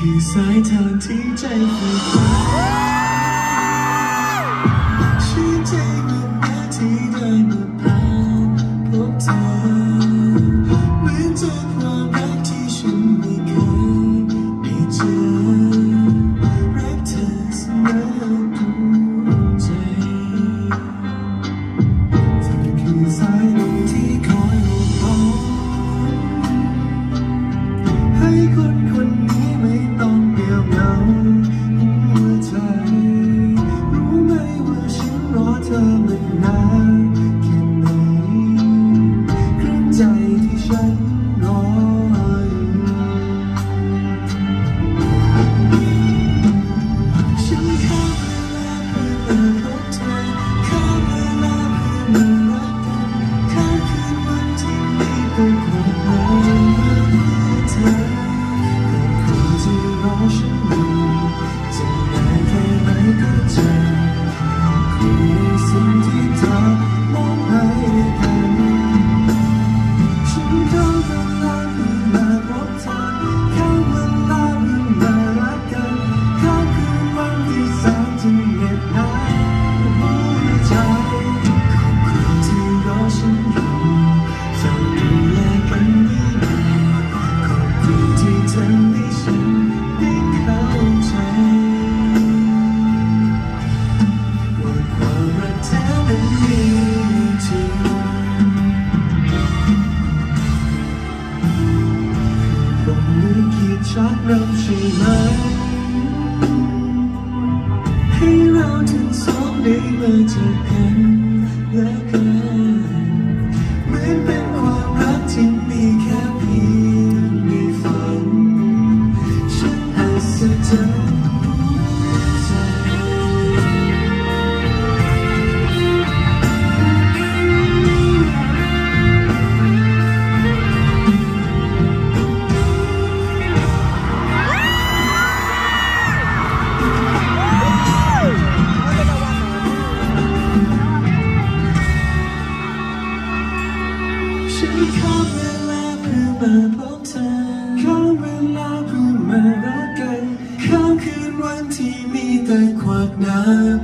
คือสายทางที่ใจไฟฟ้า จากนำใช่ไหมให้เราทั้งสองได้มาเจอกันและกันเหมือนเป็น ขอเวลาเพื่อมาพบเธอขอเวลาเพื่อมารักกันข้ามคืนวันที่มีแต่ความหนาว